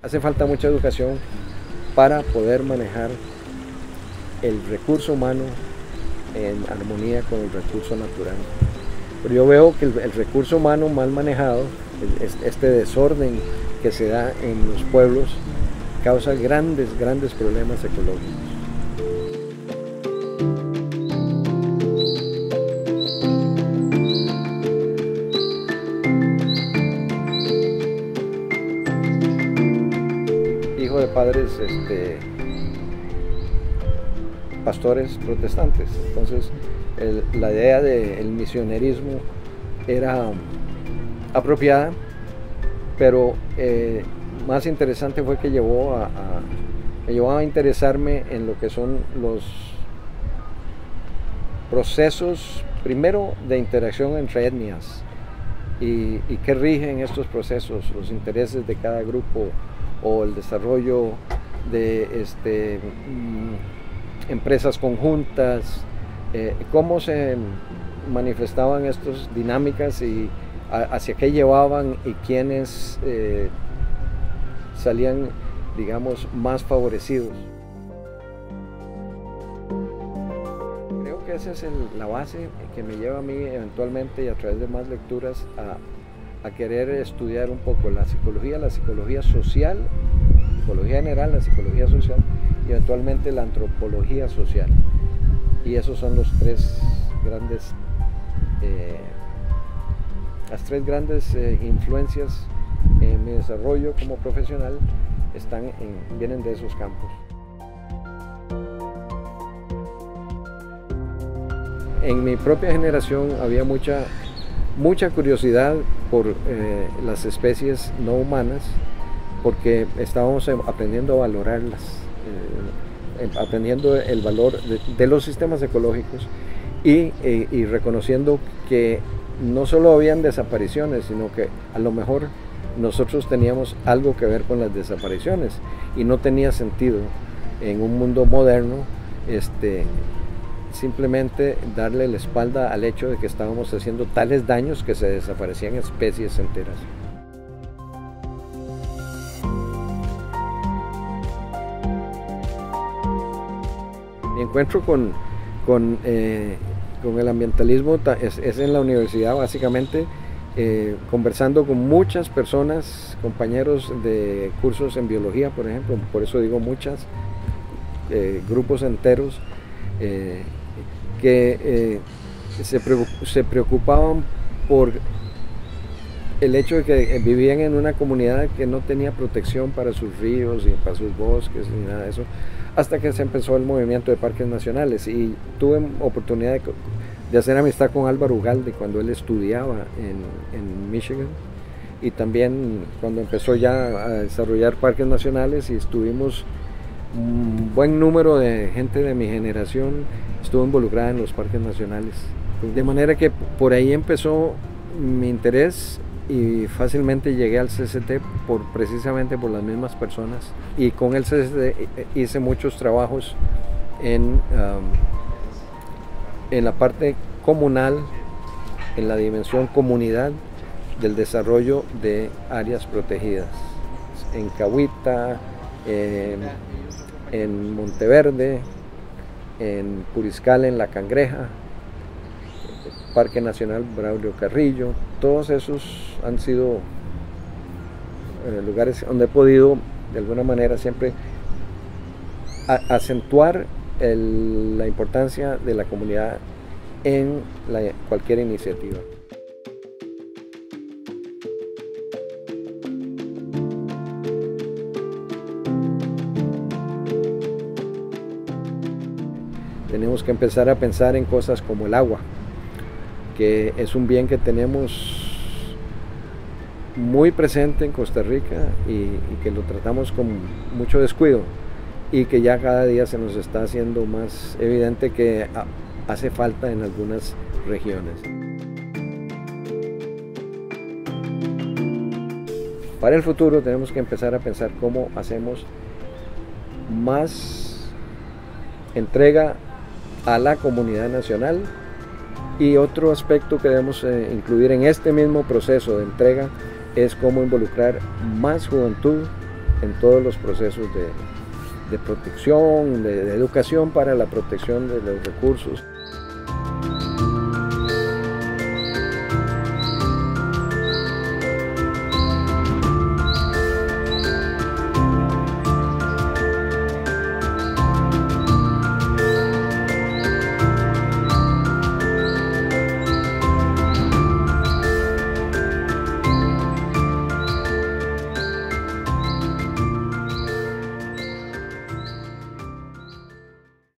Hace falta mucha educación para poder manejar el recurso humano en armonía con el recurso natural. Pero yo veo que el, recurso humano mal manejado, este desorden que se da en los pueblos, causa grandes, grandes problemas ecológicos. Hijo de padres este, pastores protestantes. Entonces, la idea del misionerismo era apropiada, pero eh, más interesante fue que llevó a, me llevó a interesarme en lo que son los procesos, primero de interacción entre etnias y, y qué rigen estos procesos, los intereses de cada grupo o el desarrollo de este, mm, empresas conjuntas, eh, cómo se manifestaban estas dinámicas y hacia qué llevaban y quiénes eh, salían, digamos, más favorecidos. Creo que esa es la base que me lleva a mí eventualmente y a través de más lecturas a, a querer estudiar un poco la psicología, la psicología social, psicología general, la psicología social y eventualmente la antropología social. Y esos son los tres grandes, eh, las tres grandes eh, influencias en mi desarrollo como profesional están en, vienen de esos campos. En mi propia generación había mucha, mucha curiosidad por eh, las especies no humanas porque estábamos aprendiendo a valorarlas Em, aprendiendo el valor de, los sistemas ecológicos y, eh, y, reconociendo que no solo habían desapariciones, sino que a lo mejor nosotros teníamos algo que ver con las desapariciones y no tenía sentido en un mundo moderno este, simplemente darle la espalda al hecho de que estábamos haciendo tales daños que se desaparecían especies enteras. mi encuentro con, eh, con, el ambientalismo es, en la universidad básicamente, eh, conversando con muchas personas, compañeros de cursos en biología, por ejemplo, por eso digo muchas, eh, grupos enteros, que se, se preocupaban por el hecho de que vivían en una comunidad que no tenía protección para sus ríos y para sus bosques ni nada de eso, hasta que se empezó el movimiento de parques nacionales. Y tuve oportunidad de, hacer amistad con Álvaro Ugalde cuando él estudiaba en, Michigan. Y también cuando empezó ya a desarrollar parques nacionales y estuvimos un buen número de gente de mi generación estuvo involucrada en los parques nacionales. De manera que por ahí empezó mi interés y fácilmente llegué al CCT por, precisamente por las mismas personas y con el CCT hice muchos trabajos en, en la parte comunal, en la dimensión comunidad del desarrollo de áreas protegidas. En Cahuita, en, en Monteverde, en Puriscal, en La Cangreja, Parque Nacional Braulio Carrillo, todos esos han sido eh, lugares donde he podido de alguna manera siempre acentuar la importancia de la comunidad en cualquier iniciativa. Tenemos que empezar a pensar en cosas como el agua, que es un bien que tenemos muy presente en Costa Rica y, que lo tratamos con mucho descuido y que ya cada día se nos está haciendo más evidente que hace falta en algunas regiones. Para el futuro tenemos que empezar a pensar cómo hacemos más entrega a la comunidad nacional y otro aspecto que debemos eh, incluir en este mismo proceso de entrega es cómo involucrar más juventud en todos los procesos de, protección, de educación para la protección de los recursos.